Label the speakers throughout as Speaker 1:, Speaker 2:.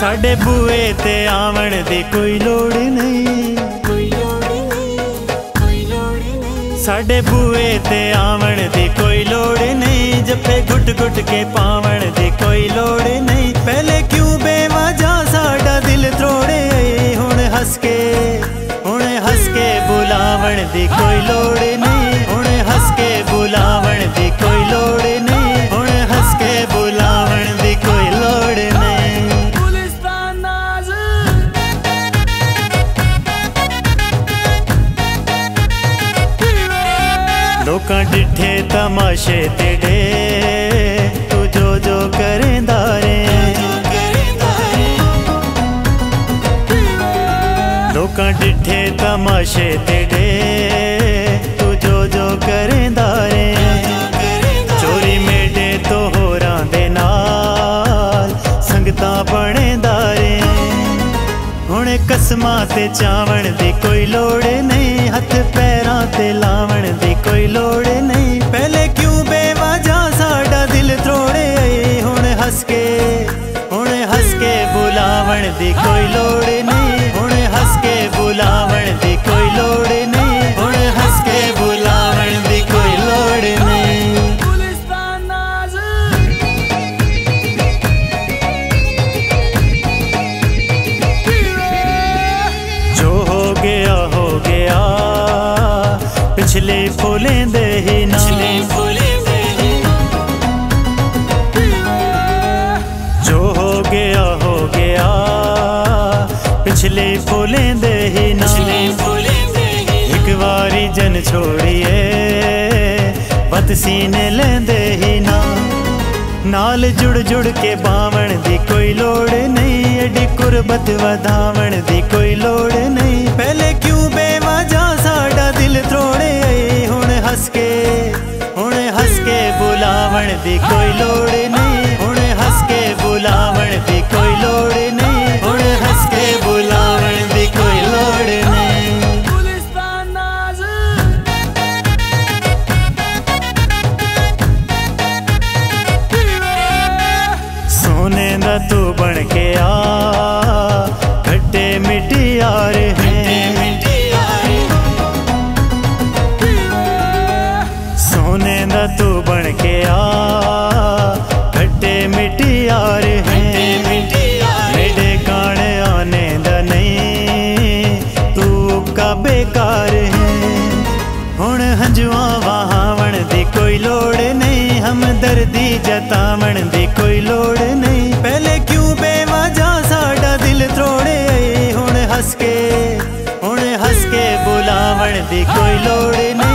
Speaker 1: ਸਾਡੇ ਬੂਏ ਤੇ ਆਵਣ ਦੀ ਕੋਈ ਲੋੜ ਨਹੀਂ। ਸਾਡੇ ਬੂਏ ਤੇ ਆਵਣ ਦੀ ਕੋਈ ਲੋੜ ਨਹੀਂ। ਜੱਫੇ ਗੁੱਟ ਗੁੱਟ ਕੇ ਪਾਵਣ ਦੀ ਕੋਈ ਲੋੜ ਨਹੀਂ। ਪਹਿਲੇ ਕਿਉਂ ਬੇਵਜ੍ਹਾ ਸਾਡਾ ਦਿਲ ਤਰੋੜੇ ਹੁਣ ਹੱਸ ਕੇ, ਹੁਣ ਹੱਸ ਕੇ ਬੁਲਾਵਣ ਦੀ ਕੋਈ ਲੋੜ ਨਹੀਂ। ਹੁਣ ਹੱਸ ਕੇ ਬੁਲਾਵਣ ਦੀ ਲੋਕਾਂ ਡਿੱਠੇ ਤਮਾਸ਼ੇ ਤੇੜੇ, ਤੂੰ ਜੋ ਜੋ ਕਰੇਂਦਾ ਰੇ ਲੋਕਾਂ ਡਿੱਠੇ ਤਮਾਸ਼ੇ ਤੇੜੇ, ਤੂੰ ਜੋ ਜੋ ਕਰੇਂਦਾ ਕਸਮਾਂ ਤੇ ਚਾਵਣ ਦੀ ਕੋਈ ਲੋੜ ਨਹੀਂ, ਹੱਥ ਪੈਰਾਂ ਤੇ ਲਾਵਣ ਦੀ ਕੋਈ ਲੋੜ ਨਹੀਂ। ਪਹਿਲੇ ਕਿਉਂ ਪਿਛਲੇ ਫੁੱਲਾਂ ਦੇ ਹੀ ਨਾ। ਜੋ ਹੋ ਗਿਆ ਹੋ ਗਿਆ। ਪਿਛਲੇ ਫੁੱਲਾਂ ਦੇ ਹੀ ਨਾ। ਇੱਕ ਵਾਰੀ ਜਨ ਛੋੜੀਏ ਬਤ ਸੀਨੇ ਲੈਂਦੇ ਹੀ ਨਾ। ਨਾਲ ਜੁੜ ਜੁੜ ਕੇ ਬਾਵਣ ਦੀ ਕੋਈ ਲੋੜ ਨਹੀਂ ਐਡੀ ਕੁਰਬਤ ਵਧਾਵਣ ਦੀ ਕੋਈ ਲੋੜ ਬੁਲਾਵਣ ਦੀ ਕੋਈ ਲੋੜ ਨਹੀਂ ਹੁਣ ਹੱਸ ਕੇ ਬੁਲਾਵਣ ਦੀ ਕੋਈ ਲੋੜ ਨਹੀਂ ਹੁਣ ਹੱਸ ਕੇ ਬੁਲਾਵਣ ਦੀ ਕੋਈ ਲੋੜ ਨਹੀਂ
Speaker 2: ਗੁਲਿਸਤਾਨ ਨਾਜ਼
Speaker 1: ਸੋਨੇ ਦਾ ਤੂੰ ਬਣ ਕੇ ਆ ਘੱਟੇ ਮਿੱਟੀ ਤੂੰ ਬੇਕਾਰ ਹੈ। ਹੁਣ ਹੰਝੂਆਂ ਵਹਾਵਣ ਦੀ ਕੋਈ ਲੋੜ ਨਹੀਂ। ਹਮਦਰਦੀ ਜਤਾਵਣ ਦੀ ਕੋਈ ਲੋੜ ਨਹੀਂ। ਪਹਿਲੇ ਕਿਉਂ ਬੇਵਜ੍ਹਾ ਸਾਡਾ ਦਿਲ ਤਰੋੜੇ ਹੁਣ ਹੱਸ ਕੇ, ਹੁਣ ਹੱਸ ਕੇ ਬੁਲਾਵਣ ਦੀ ਕੋਈ ਲੋੜ ਨਹੀਂ।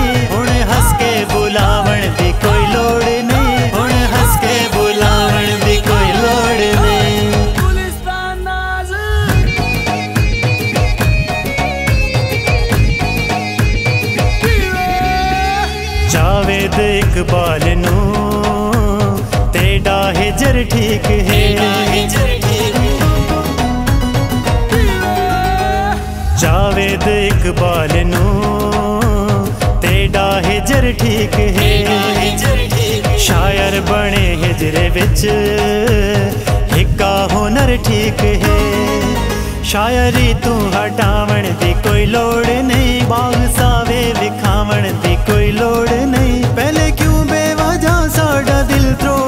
Speaker 1: ਜਾਵੇਦ ਇਕਬਾਲ ਨੂੰ। ਤੇਡਾ ਹਿਜਰ ਠੀਕ ਹੈ। ਜਾਵੇਦ ਇਕਬਾਲ ਨੂੰ। ਤੇਡਾ ਹਿਜਰ ਠੀਕ ਹੈ। ਸ਼ਾਇਰ ਬਣੇ ਹਿਜਰੇ ਵਿੱਚ। ਹਿੱਕਾ ਹੁਨਰ ਠੀਕ ਹੈ। ਸ਼ਾਇਰੀ ਤੂੰ ਹਟਾਵਣ ਦੀ ਕੋਈ ਲੋੜ ਨਹੀਂ, ਬਾਗ ਸਾਵੇ ਵਿਖਾਵਣ ਦੀ ਕੋਈ ਲੋੜ ਨਹੀਂ। ਪਹਿਲੇ ਕਿਉਂ ਬੇਵਜ੍ਹਾ ਸਾਡਾ ਦਿਲ ਤਰੋ